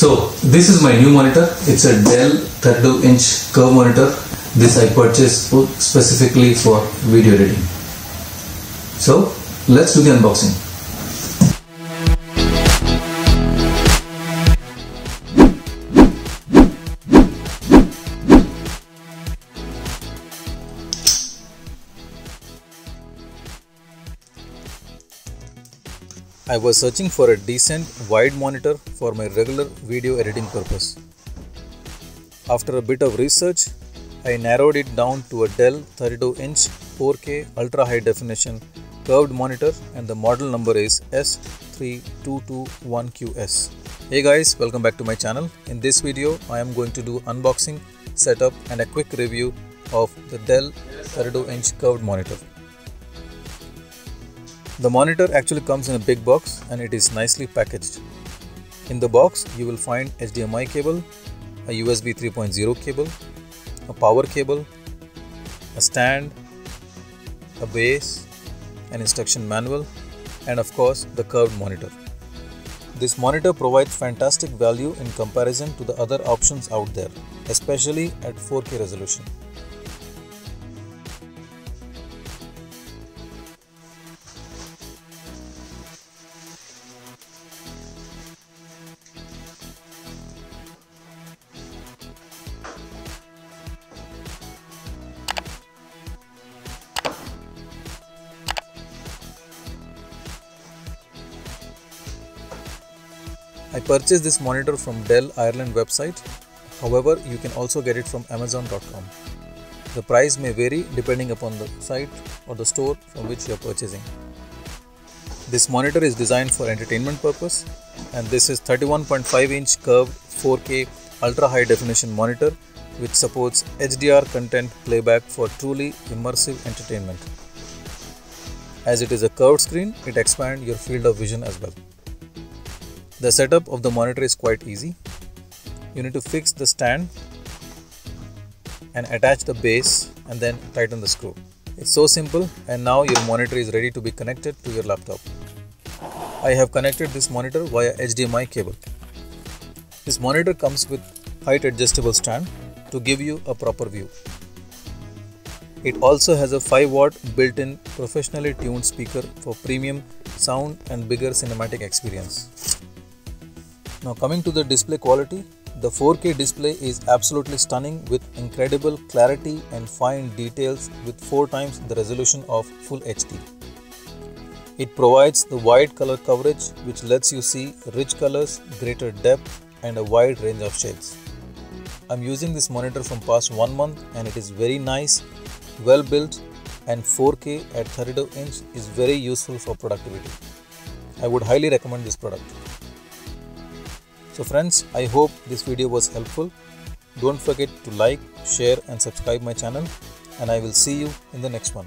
So this is my new monitor. It's a Dell 32 inch curve monitor. This I purchased specifically for video editing. So let's do the unboxing. I was searching for a decent wide monitor for my regular video editing purpose. After a bit of research, I narrowed it down to a Dell 32 inch 4K ultra high definition curved monitor and the model number is S3221QS. Hey guys, welcome back to my channel. In this video, I am going to do unboxing, setup and a quick review of the Dell 32 inch curved monitor. The monitor actually comes in a big box and it is nicely packaged. In the box, you will find HDMI cable, a USB 3.0 cable, a power cable, a stand, a base, an instruction manual, and of course the curved monitor. This monitor provides fantastic value in comparison to the other options out there, especially at 4K resolution. I purchased this monitor from Dell Ireland website. However, you can also get it from amazon.com. The price may vary depending upon the site or the store from which you are purchasing. This monitor is designed for entertainment purpose and this is 31.5 inch curved 4K ultra high definition monitor which supports HDR content playback for truly immersive entertainment. As it is a curved screen, it expands your field of vision as well. The setup of the monitor is quite easy. You need to fix the stand and attach the base and then tighten the screw. It's so simple and now your monitor is ready to be connected to your laptop. I have connected this monitor via HDMI cable. This monitor comes with height adjustable stand to give you a proper view. It also has a 5 watt built-in professionally tuned speaker for premium sound and bigger cinematic experience. Now coming to the display quality, the 4K display is absolutely stunning with incredible clarity and fine details with 4 times the resolution of Full HD. It provides the wide color coverage which lets you see rich colors, greater depth and a wide range of shades. I'm using this monitor from past 1 month and it is very nice, well built and 4K at 32 inch is very useful for productivity. I would highly recommend this product. So friends, I hope this video was helpful. Don't forget to like, share and subscribe my channel and I will see you in the next one.